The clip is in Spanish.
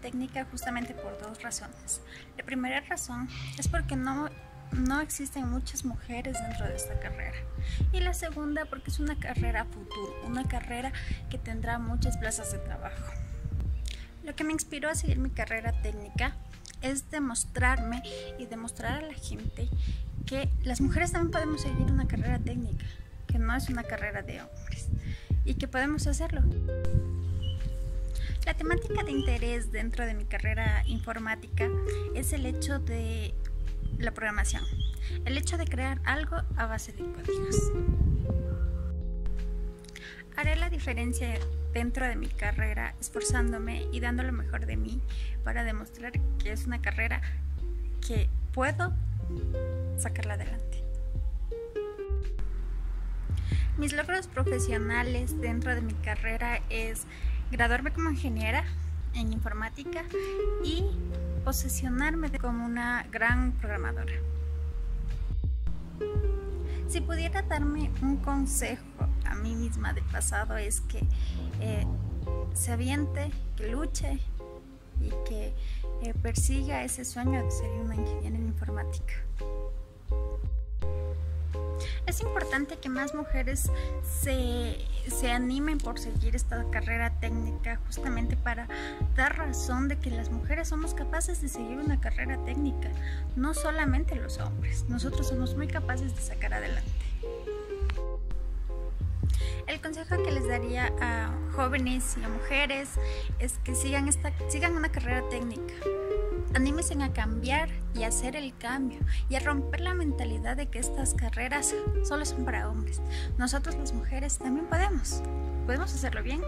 técnica justamente por dos razones. La primera razón es porque no, no existen muchas mujeres dentro de esta carrera. Y la segunda porque es una carrera futuro, una carrera que tendrá muchas plazas de trabajo. Lo que me inspiró a seguir mi carrera técnica es demostrarme y demostrar a la gente que las mujeres también podemos seguir una carrera técnica, que no es una carrera de hombres y que podemos hacerlo. La temática de interés dentro de mi carrera informática es el hecho de la programación, el hecho de crear algo a base de códigos. Haré la diferencia dentro de mi carrera esforzándome y dando lo mejor de mí para demostrar que es una carrera que puedo sacarla adelante. Mis logros profesionales dentro de mi carrera es graduarme como ingeniera en informática y posesionarme como una gran programadora. Si pudiera darme un consejo a mí misma del pasado es que eh, se aviente, que luche y que eh, persiga ese sueño de ser una ingeniera en informática. Es importante que más mujeres se, se, animen por seguir esta carrera técnica justamente para dar razón de que las mujeres somos capaces de seguir una carrera técnica, no solamente los hombres, nosotros somos muy capaces de sacar adelante. El consejo que les daría a jóvenes y a mujeres es que sigan, esta, sigan una carrera técnica. Anímense a cambiar y a hacer el cambio y a romper la mentalidad de que estas carreras solo son para hombres. Nosotros las mujeres también podemos. Podemos hacerlo bien.